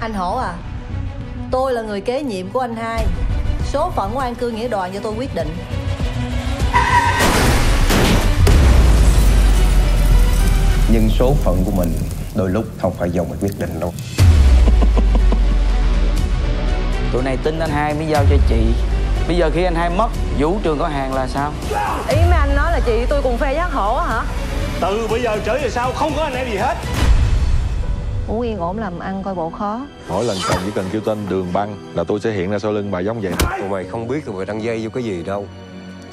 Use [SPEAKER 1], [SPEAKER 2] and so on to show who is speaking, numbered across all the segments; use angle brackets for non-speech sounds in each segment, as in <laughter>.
[SPEAKER 1] Anh Hổ à Tôi là người kế nhiệm của anh hai. Số phận của an cư nghĩa đoàn cho tôi quyết định.
[SPEAKER 2] Nhưng số phận của mình đôi lúc không phải do mình quyết định đâu.
[SPEAKER 3] Tụi này tin anh hai mới giao cho chị. Bây giờ khi anh hai mất Vũ trường có hàng là sao?
[SPEAKER 1] Ý mấy anh nói là chị tôi cùng phe giác hổ á hả?
[SPEAKER 4] Từ bây giờ trở về sau không có anh em gì hết
[SPEAKER 1] Muốn yên ổn làm ăn coi bộ khó.
[SPEAKER 5] Mỗi lần cần chỉ cần kêu tên đường băng là tôi sẽ hiện ra sau lưng bà giống vậy.
[SPEAKER 2] Tụi mày không biết tụi mày đang dây vô cái gì đâu.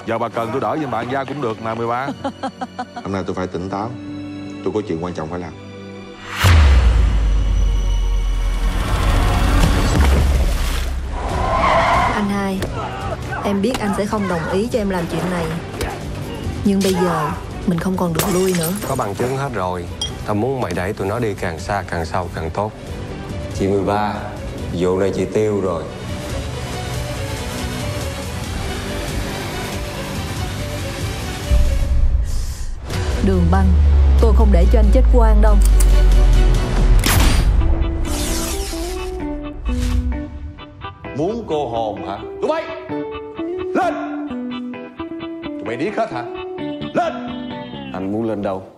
[SPEAKER 5] Giờ bà cần tôi đỡ giùm bạn gia cũng được mà 13. <laughs>
[SPEAKER 6] Hôm nay tôi phải tỉnh táo. Tôi có chuyện quan trọng phải làm.
[SPEAKER 1] Anh hai Em biết anh sẽ không đồng ý cho em làm chuyện này. Nhưng bây giờ Mình không còn đường lui nữa.
[SPEAKER 2] Có bằng chứng hết rồi Tao muốn mày đẩy tụi nó đi càng xa càng sâu càng tốt Chị 13 Vụ này chị tiêu rồi
[SPEAKER 1] Đường băng Tôi không để cho anh chết quan đâu
[SPEAKER 7] Muốn cô hồn hả? Tụi bay! Lên! Tụi mày điếc hết hả? Lên!
[SPEAKER 2] Anh muốn lên đâu